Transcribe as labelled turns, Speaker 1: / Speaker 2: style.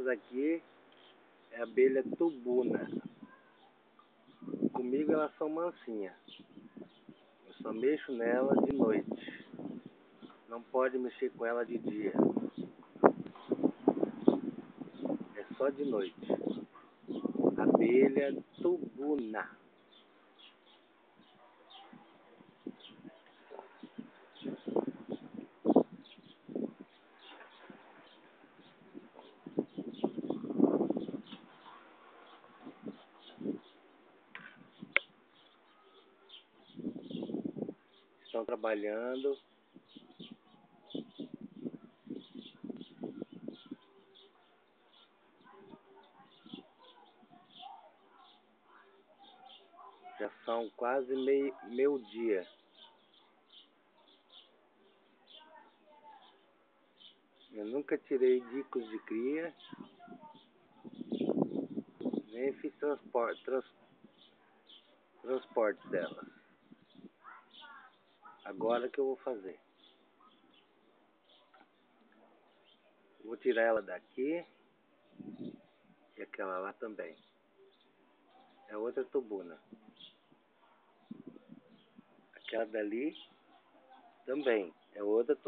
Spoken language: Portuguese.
Speaker 1: Essa daqui é a abelha tubuna. Comigo elas são mansinhas. Eu só mexo nela de noite. Não pode mexer com ela de dia. É só de noite. Abelha tubuna. Estão trabalhando. Já são quase meio, meio dia. Eu nunca tirei dicos de cria. Nem fiz transporte, trans, transporte delas. Agora que eu vou fazer. Vou tirar ela daqui. E aquela lá também. É outra tubuna. Aquela dali também é outra tubuna.